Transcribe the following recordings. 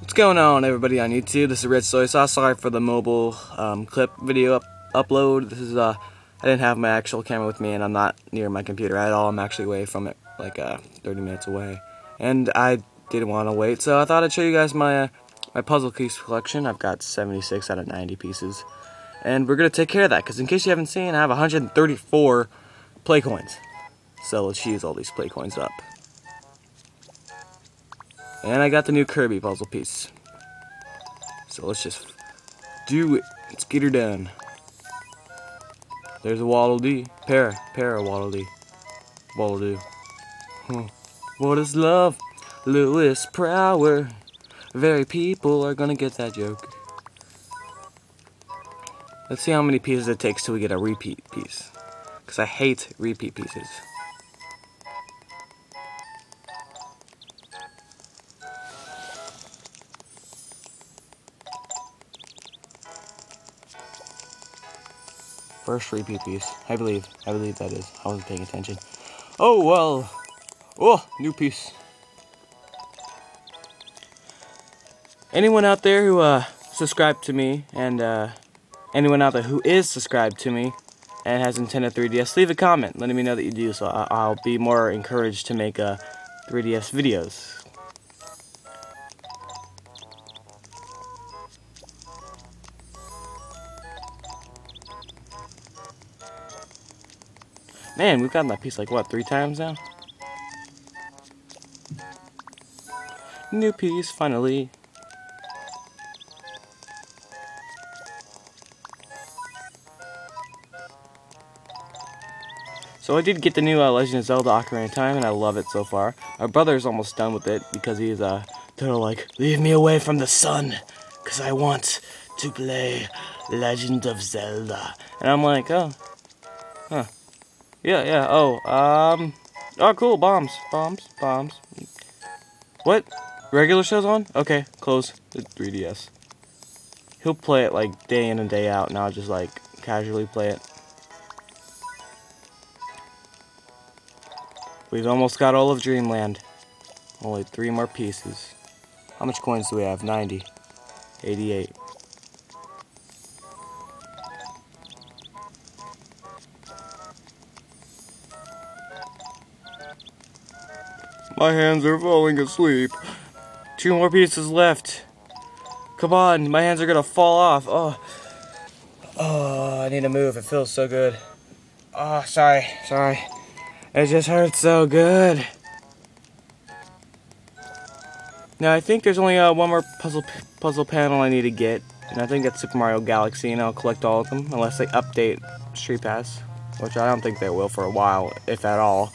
What's going on everybody on YouTube? This is Red Soy Sauce. Sorry for the mobile um, clip video up upload. This is uh I didn't have my actual camera with me and I'm not near my computer at all. I'm actually away from it like uh 30 minutes away. And I didn't want to wait, so I thought I'd show you guys my uh, my puzzle piece collection. I've got 76 out of 90 pieces. And we're going to take care of that because in case you haven't seen, I have 134 play coins. So let's use all these play coins up. And I got the new Kirby puzzle piece. So let's just do it. Let's get her done. There's a Waddle Dee. Para. Para Waddle Dee. Waddle Doo. What is love? Lewis Prower. Very people are gonna get that joke. Let's see how many pieces it takes till we get a repeat piece. Because I hate repeat pieces. First repeat piece. I believe. I believe that is. I wasn't paying attention. Oh, well. Oh, new piece. Anyone out there who uh, subscribed to me, and uh, anyone out there who is subscribed to me and has Nintendo 3DS, leave a comment letting me know that you do, so I'll be more encouraged to make uh, 3DS videos. Man, we've gotten that piece like what, three times now? New piece, finally. So I did get the new uh, Legend of Zelda Ocarina of Time, and I love it so far. My brother's almost done with it because he's uh, of like, leave me away from the sun, cause I want to play Legend of Zelda. And I'm like, oh, huh. Yeah, yeah. Oh, um. Oh, cool. Bombs. Bombs. Bombs. What? Regular show's on? Okay, close. The 3DS. He'll play it like day in and day out, and I'll just like casually play it. We've almost got all of Dreamland. Only three more pieces. How much coins do we have? 90. 88. My hands are falling asleep. Two more pieces left. Come on, my hands are gonna fall off. Oh, oh, I need to move. It feels so good. Oh, sorry, sorry. It just hurts so good. Now I think there's only uh, one more puzzle puzzle panel I need to get, and I think that's Super Mario Galaxy, and I'll collect all of them unless they update Street Pass, which I don't think they will for a while, if at all.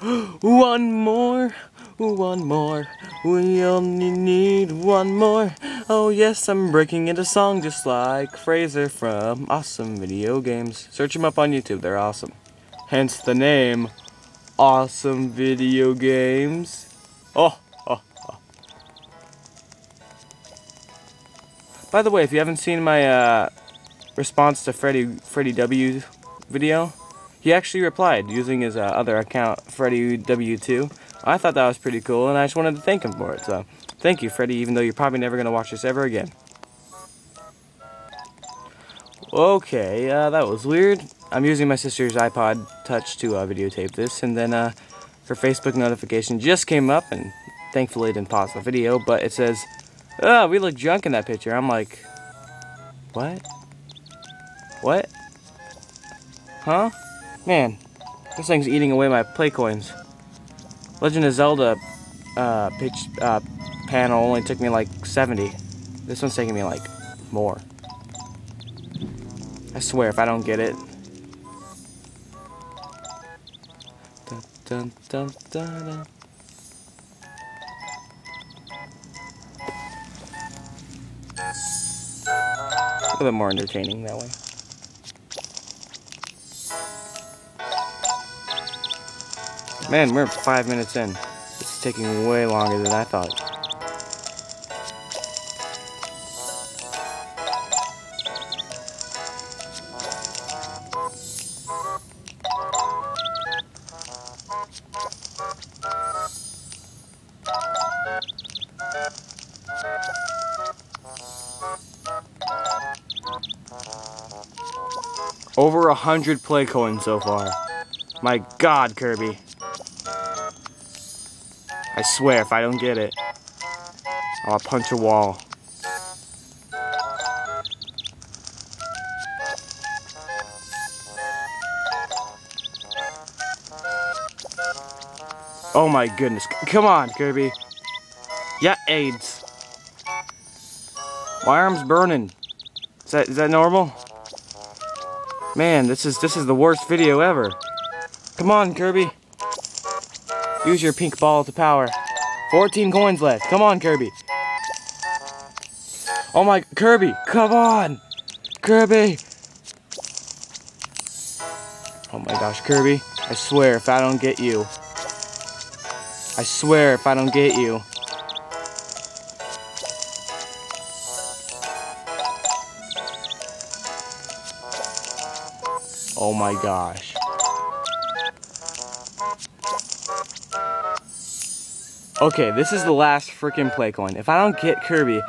one more, one more. We only need one more. Oh yes, I'm breaking into song just like Fraser from Awesome Video Games. Search them up on YouTube, they're awesome. Hence the name, Awesome Video Games. Oh, oh, oh. By the way, if you haven't seen my uh, response to Freddie, Freddy W video, he actually replied using his uh, other account, FreddieW2. I thought that was pretty cool, and I just wanted to thank him for it. So, thank you, Freddie, even though you're probably never going to watch this ever again. Okay, uh, that was weird. I'm using my sister's iPod Touch to uh, videotape this, and then uh, her Facebook notification just came up, and thankfully it didn't pause the video, but it says, oh, we look drunk in that picture. I'm like, what? What? Huh? Man, this thing's eating away my play coins. Legend of Zelda uh, pitch, uh, panel only took me like 70. This one's taking me like more. I swear if I don't get it. Dun, dun, dun, dun, dun. A little bit more entertaining that way. Man, we're five minutes in. It's taking way longer than I thought. Over a hundred play coins so far. My God, Kirby. I swear, if I don't get it, I'll punch a wall. Oh my goodness. Come on, Kirby. Yeah, AIDS. My arm's burning. Is that is that normal? Man, this is this is the worst video ever. Come on, Kirby. Use your pink ball to power. 14 coins left. Come on, Kirby. Oh my, Kirby, come on. Kirby. Oh my gosh, Kirby. I swear if I don't get you. I swear if I don't get you. Oh my gosh. Okay, this is the last freaking play coin. If I don't get Kirby,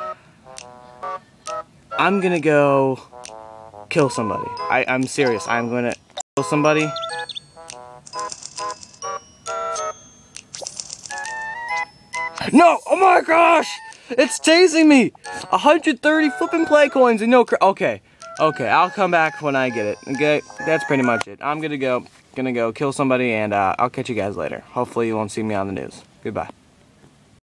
I'm gonna go kill somebody. I, I'm serious. I'm gonna kill somebody. No! Oh my gosh! It's tasing me! 130 flipping play coins and no Okay. Okay, I'll come back when I get it. Okay? That's pretty much it. I'm gonna go, gonna go kill somebody and uh, I'll catch you guys later. Hopefully you won't see me on the news. Goodbye.